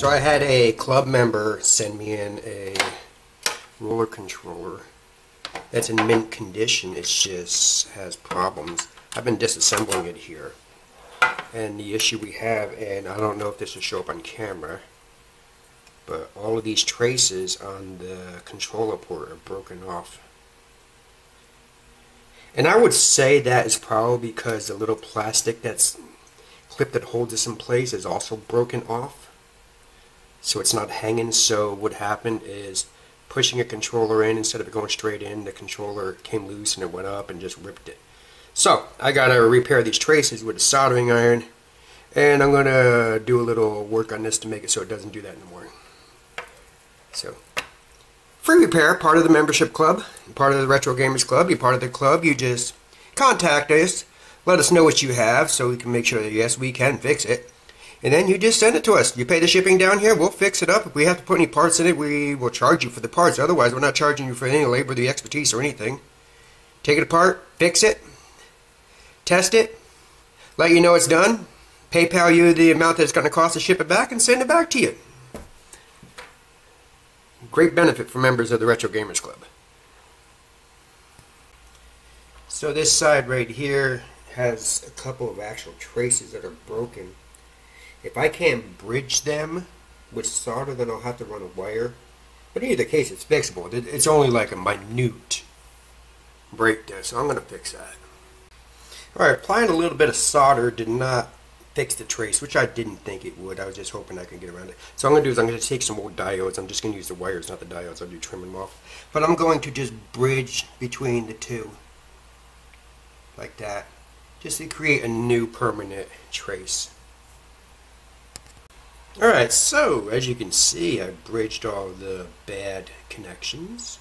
So I had a club member send me in a roller controller that's in mint condition. It just has problems. I've been disassembling it here. And the issue we have, and I don't know if this will show up on camera, but all of these traces on the controller port are broken off. And I would say that is probably because the little plastic that's clip that holds this in place is also broken off. So it's not hanging. So what happened is pushing a controller in instead of it going straight in, the controller came loose and it went up and just ripped it. So I got to repair these traces with a soldering iron. And I'm to do a little work on this to make it so it doesn't do that anymore. So free repair, part of the membership club, part of the Retro Gamers Club. You're part of the club. You just contact us, let us know what you have so we can make sure that yes, we can fix it. And then you just send it to us. You pay the shipping down here, we'll fix it up. If we have to put any parts in it, we will charge you for the parts. Otherwise, we're not charging you for any labor, the expertise, or anything. Take it apart, fix it, test it, let you know it's done, PayPal you the amount that it's going to cost to ship it back, and send it back to you great benefit for members of the Retro Gamers Club. So this side right here has a couple of actual traces that are broken. If I can't bridge them with solder, then I'll have to run a wire. But in either case, it's fixable. It's only like a minute break there, so I'm going to fix that. Alright, applying a little bit of solder did not fix the trace, which I didn't think it would. I was just hoping I could get around it. So I'm going to do is I'm going to take some old diodes. I'm just going to use the wires, not the diodes. I'll do trimming them off. But I'm going to just bridge between the two. Like that. Just to create a new permanent trace. Alright, so as you can see, I bridged all the bad connections.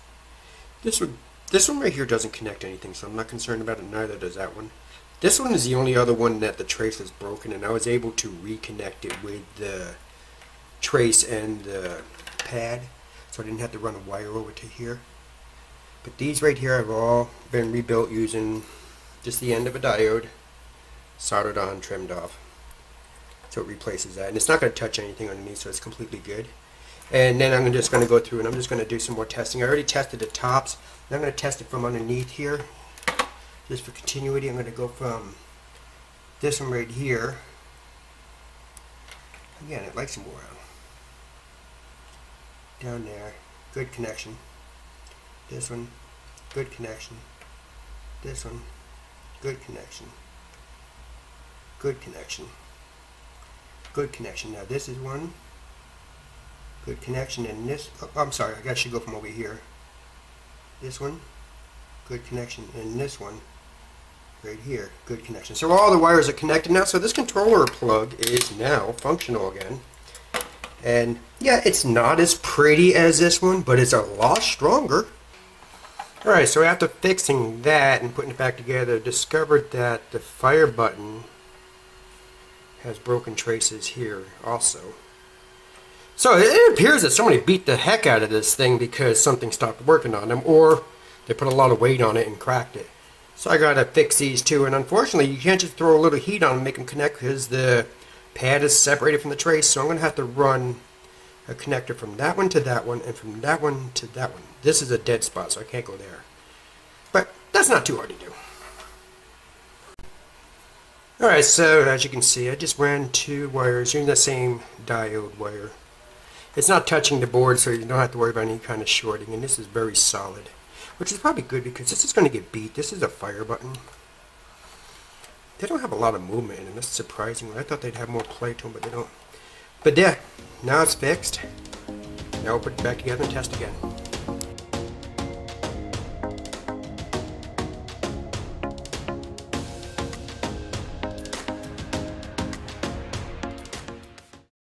This one, this one right here doesn't connect anything, so I'm not concerned about it. Neither does that one. This one is the only other one that the trace is broken and I was able to reconnect it with the trace and the pad so I didn't have to run a wire over to here. But these right here have all been rebuilt using just the end of a diode, soldered on, trimmed off. So it replaces that. And it's not going to touch anything underneath so it's completely good. And then I'm just going to go through and I'm just going to do some more testing. I already tested the tops. I'm going to test it from underneath here just for continuity, I'm going to go from this one right here. Again, it likes some more. Down there, good connection. This one, good connection. This one, good connection. Good connection. Good connection. Now this is one. Good connection. And this, oh, I'm sorry, I guess should go from over here. This one, good connection. And this one, right here, good connection. So all the wires are connected now, so this controller plug is now functional again. And yeah, it's not as pretty as this one, but it's a lot stronger. Alright, so after fixing that and putting it back together, discovered that the fire button has broken traces here also. So it appears that somebody beat the heck out of this thing because something stopped working on them, or they put a lot of weight on it and cracked it. So I gotta fix these two, and unfortunately you can't just throw a little heat on and make them connect because the pad is separated from the trace, so I'm gonna have to run a connector from that one to that one, and from that one to that one. This is a dead spot, so I can't go there. But that's not too hard to do. Alright, so as you can see, I just ran two wires using the same diode wire. It's not touching the board, so you don't have to worry about any kind of shorting, and this is very solid. Which is probably good because this is going to get beat. This is a fire button. They don't have a lot of movement in them. That's surprising. I thought they'd have more play to them, but they don't. But yeah, now it's fixed. Now we'll put it back together and test again.